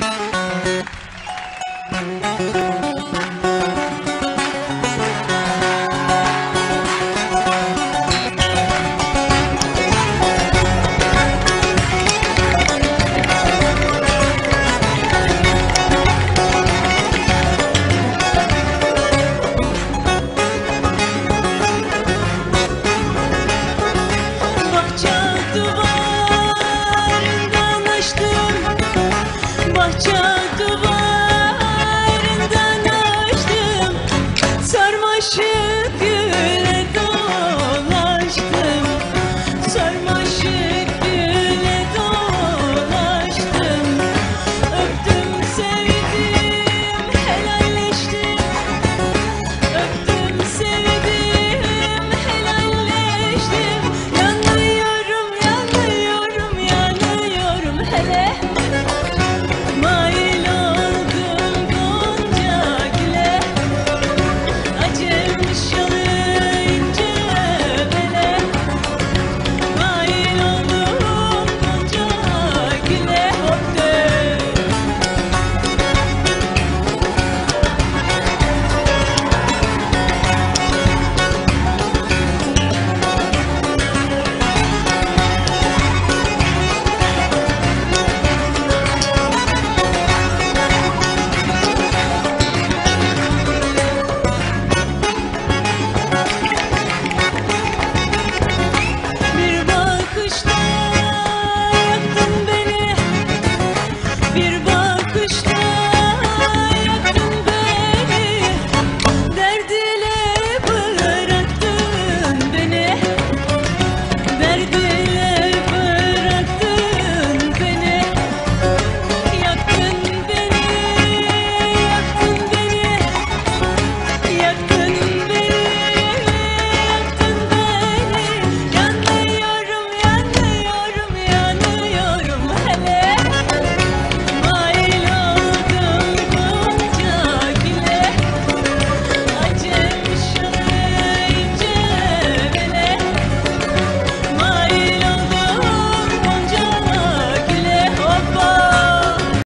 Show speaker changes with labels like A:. A: Thank you. 天。